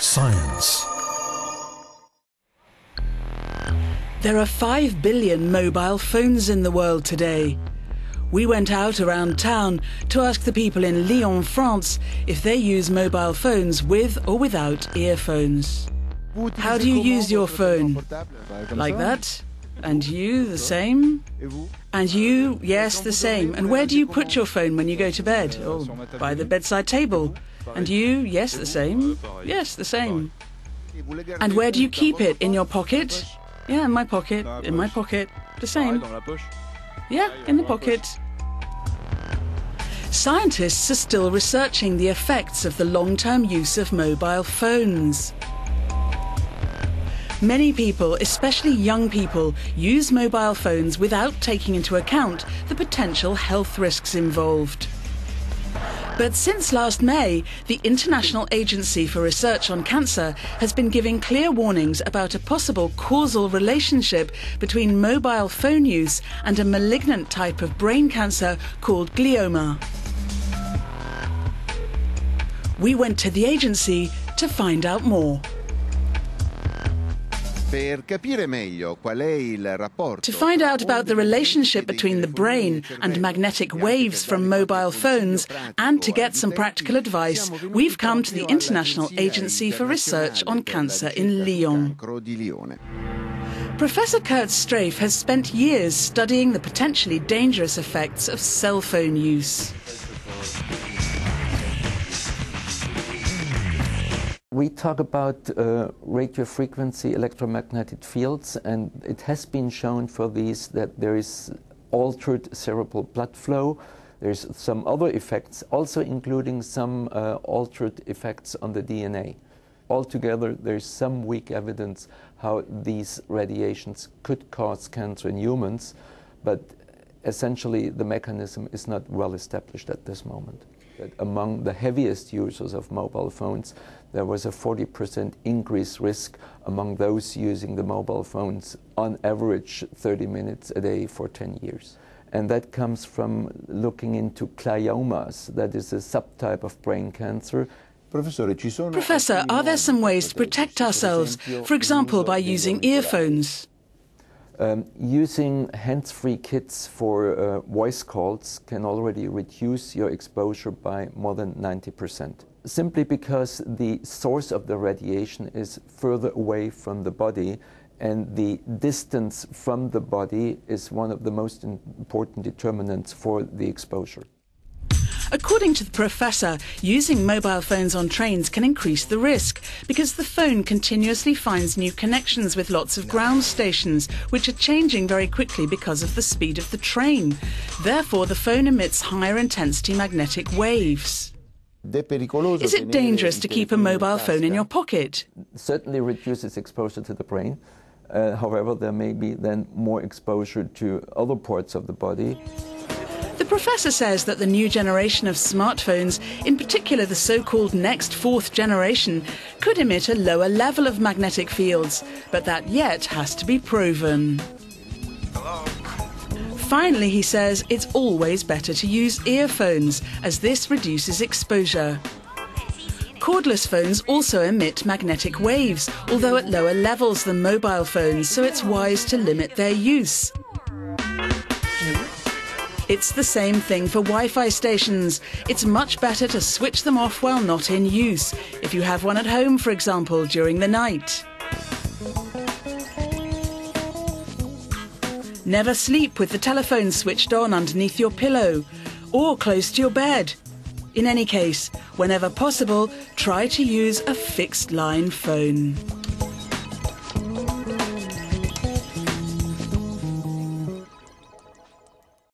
Science. There are 5 billion mobile phones in the world today. We went out around town to ask the people in Lyon, France, if they use mobile phones with or without earphones. How do you use your phone? Like that? And you, the same? And you, yes, the same. And where do you put your phone when you go to bed? Oh, by the bedside table. And you, yes, the same. Yes, the same. And where do you keep it? In your pocket? Yeah, in my pocket. In my pocket. The same. Yeah, in the pocket. Scientists are still researching the effects of the long-term use of mobile phones. Many people, especially young people, use mobile phones without taking into account the potential health risks involved. But since last May, the International Agency for Research on Cancer has been giving clear warnings about a possible causal relationship between mobile phone use and a malignant type of brain cancer called glioma. We went to the agency to find out more. To find out about the relationship between the brain and magnetic waves from mobile phones and to get some practical advice, we've come to the International Agency for Research on Cancer in Lyon. Cancro di Lione. Professor Kurt Straif has spent years studying the potentially dangerous effects of cell phone use. We talk about uh, radio frequency electromagnetic fields, and it has been shown for these that there is altered cerebral blood flow. There's some other effects, also including some uh, altered effects on the DNA. Altogether, there's some weak evidence how these radiations could cause cancer in humans, but essentially the mechanism is not well established at this moment. That among the heaviest users of mobile phones, there was a 40% increased risk among those using the mobile phones on average 30 minutes a day for 10 years. And that comes from looking into gliomas, that is a subtype of brain cancer. Professore, ci sono Professor, are there some ways to protect ourselves, for example by using earphones? Um, using hands-free kits for uh, voice calls can already reduce your exposure by more than 90%. Simply because the source of the radiation is further away from the body and the distance from the body is one of the most important determinants for the exposure. According to the professor, using mobile phones on trains can increase the risk because the phone continuously finds new connections with lots of ground stations, which are changing very quickly because of the speed of the train. Therefore, the phone emits higher intensity magnetic waves. Is it dangerous to keep a mobile phone in your pocket? certainly reduces exposure to the brain. Uh, however, there may be then more exposure to other parts of the body. The professor says that the new generation of smartphones, in particular the so-called next fourth generation, could emit a lower level of magnetic fields, but that yet has to be proven. Finally, he says it's always better to use earphones, as this reduces exposure. Cordless phones also emit magnetic waves, although at lower levels than mobile phones, so it's wise to limit their use. It's the same thing for Wi-Fi stations. It's much better to switch them off while not in use, if you have one at home, for example, during the night. Never sleep with the telephone switched on underneath your pillow or close to your bed. In any case, whenever possible, try to use a fixed line phone.